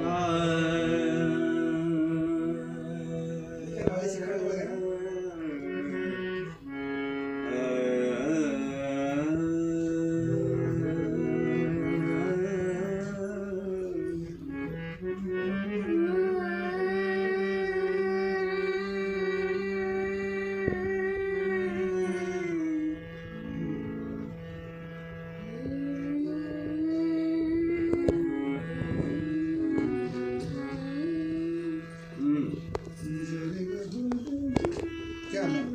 Allah.